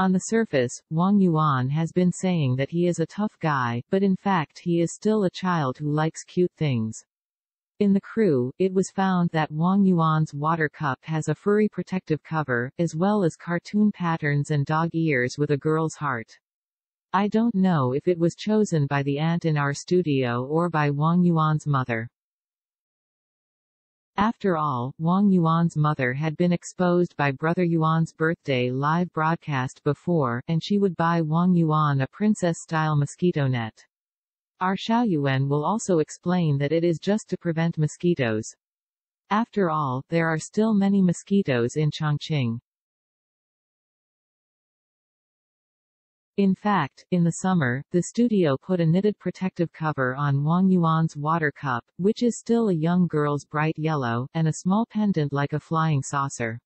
On the surface, Wang Yuan has been saying that he is a tough guy, but in fact he is still a child who likes cute things. In the crew, it was found that Wang Yuan's water cup has a furry protective cover, as well as cartoon patterns and dog ears with a girl's heart. I don't know if it was chosen by the aunt in our studio or by Wang Yuan's mother. After all, Wang Yuan's mother had been exposed by Brother Yuan's birthday live broadcast before, and she would buy Wang Yuan a princess-style mosquito net. Our Xiaoyuan will also explain that it is just to prevent mosquitoes. After all, there are still many mosquitoes in Chongqing. In fact, in the summer, the studio put a knitted protective cover on Wang Yuan's water cup, which is still a young girl's bright yellow, and a small pendant like a flying saucer.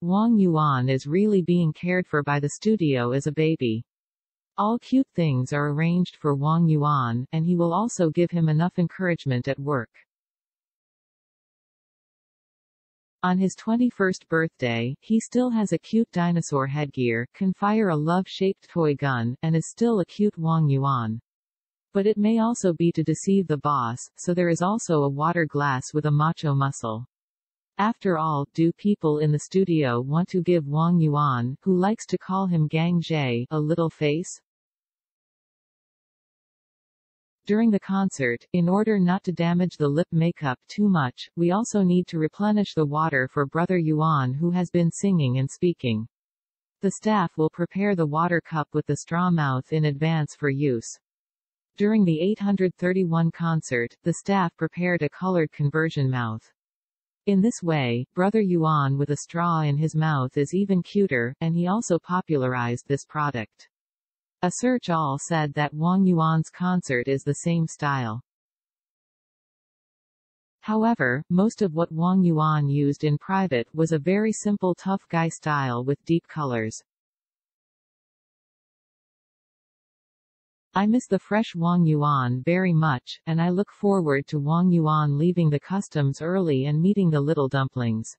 Wang Yuan is really being cared for by the studio as a baby. All cute things are arranged for Wang Yuan, and he will also give him enough encouragement at work. On his 21st birthday, he still has a cute dinosaur headgear, can fire a love-shaped toy gun, and is still a cute Wang Yuan. But it may also be to deceive the boss, so there is also a water glass with a macho muscle. After all, do people in the studio want to give Wang Yuan, who likes to call him Gang Jie, a little face? During the concert, in order not to damage the lip makeup too much, we also need to replenish the water for Brother Yuan who has been singing and speaking. The staff will prepare the water cup with the straw mouth in advance for use. During the 831 concert, the staff prepared a colored conversion mouth. In this way, Brother Yuan with a straw in his mouth is even cuter, and he also popularized this product. A search all said that Wang Yuan's concert is the same style. However, most of what Wang Yuan used in private was a very simple tough guy style with deep colors. I miss the fresh Wang Yuan very much, and I look forward to Wang Yuan leaving the customs early and meeting the little dumplings.